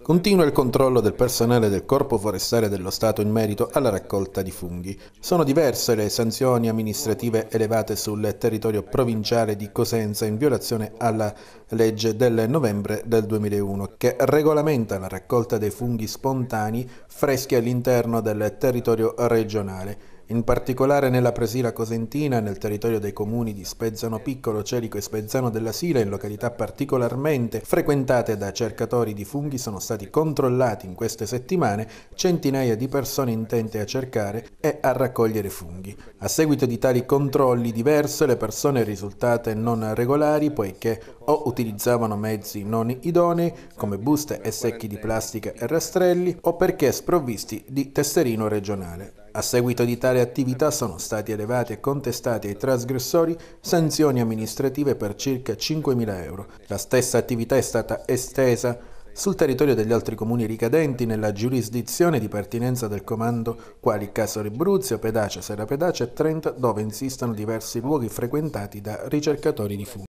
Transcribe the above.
Continua il controllo del personale del Corpo Forestale dello Stato in merito alla raccolta di funghi. Sono diverse le sanzioni amministrative elevate sul territorio provinciale di Cosenza in violazione alla legge del novembre del 2001 che regolamenta la raccolta dei funghi spontanei freschi all'interno del territorio regionale in particolare nella Presila Cosentina, nel territorio dei comuni di Spezzano Piccolo, Celico e Spezzano della Sila, in località particolarmente frequentate da cercatori di funghi, sono stati controllati in queste settimane centinaia di persone intente a cercare e a raccogliere funghi. A seguito di tali controlli diverse, le persone risultate non regolari poiché o utilizzavano mezzi non idonei, come buste e secchi di plastica e rastrelli, o perché sprovvisti di tesserino regionale. A seguito di tale attività sono stati elevati e contestati ai trasgressori sanzioni amministrative per circa 5.000 euro. La stessa attività è stata estesa sul territorio degli altri comuni ricadenti nella giurisdizione di pertinenza del comando quali Casori Bruzio, Pedacia, Serra Pedacia e Trento dove insistono diversi luoghi frequentati da ricercatori di funghi.